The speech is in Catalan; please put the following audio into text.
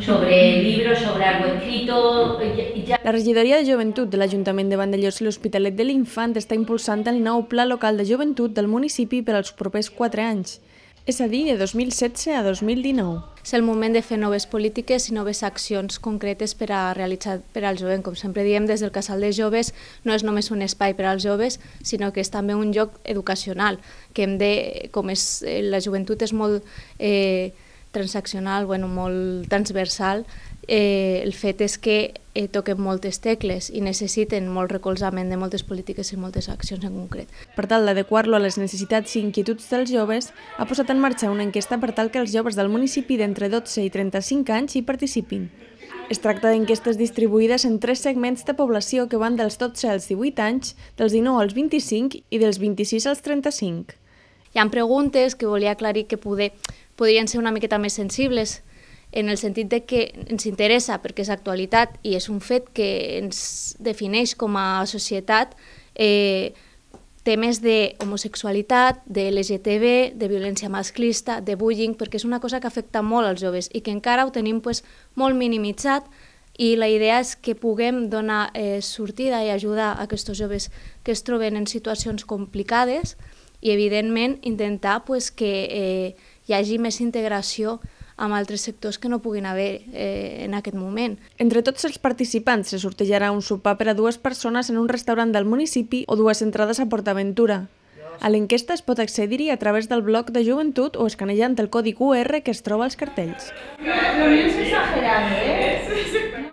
sobre libros, sobre algo escrito. Ya... La regidoria de joventut de l'Ajuntament de Vandellós i l'Hospitalet de l'Infant està impulsant el nou pla local de joventut del municipi per als propers 4 anys és a dir, de 2016 a 2019. És el moment de fer noves polítiques i noves accions concretes per a realitzar per al jovent. Com sempre diem, des del Casal de Joves no és només un espai per als joves, sinó que és també un lloc educacional, que hem de, com és, eh, la joventut és molt eh, transaccional, bueno, molt transversal, eh, el fet és que eh, toquen moltes tecles i necessiten molt recolzament de moltes polítiques i moltes accions en concret. Per tal d'adequar-lo a les necessitats i inquietuds dels joves, ha posat en marxa una enquesta per tal que els joves del municipi d'entre 12 i 35 anys hi participin. Es tracta d'enquestes distribuïdes en tres segments de població que van dels 12 als 18 anys, dels 19 als 25 i dels 26 als 35. Hi ha preguntes que volia aclarir que poder, podrien ser una miqueta més sensibles, en el sentit de que ens interessa perquè és actualitat i és un fet que ens defineix com a societat eh, temes d'homosexualitat, de LGTB, de violència masclista, de bullying, perquè és una cosa que afecta molt als joves i que encara ho tenim pues, molt minimitzat i la idea és que puguem donar eh, sortida i ajudar a aquests joves que es troben en situacions complicades i, evidentment, intentar pues, que eh, hi hagi més integració amb altres sectors que no puguin haver eh, en aquest moment. Entre tots els participants se sortejarà un sopar per a dues persones en un restaurant del municipi o dues entrades a PortAventura. A l'enquesta es pot accedir-hi a través del bloc de joventut o escanejant el codi QR que es troba als cartells. No, no es exagerado, ¿eh?